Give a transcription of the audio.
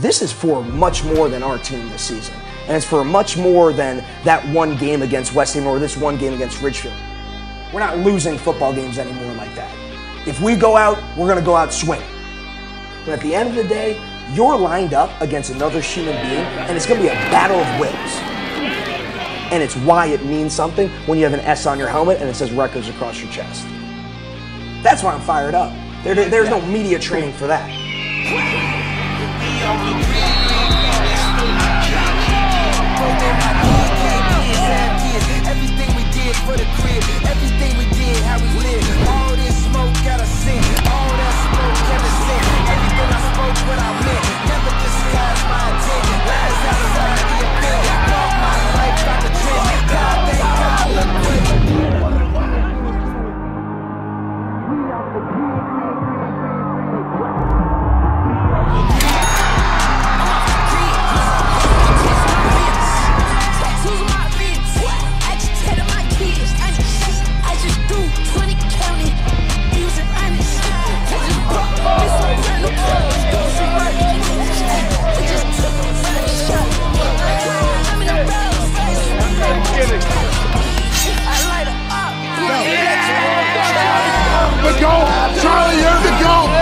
this is for much more than our team this season. And it's for much more than that one game against West Ham or this one game against Ridgefield. We're not losing football games anymore like that. If we go out, we're going to go out swinging. But at the end of the day, you're lined up against another human being, and it's going to be a battle of wills. And it's why it means something when you have an S on your helmet and it says Wreckers across your chest. That's why I'm fired up. There, there's no media training for that. Tattoos The goat! Charlie, you're the me!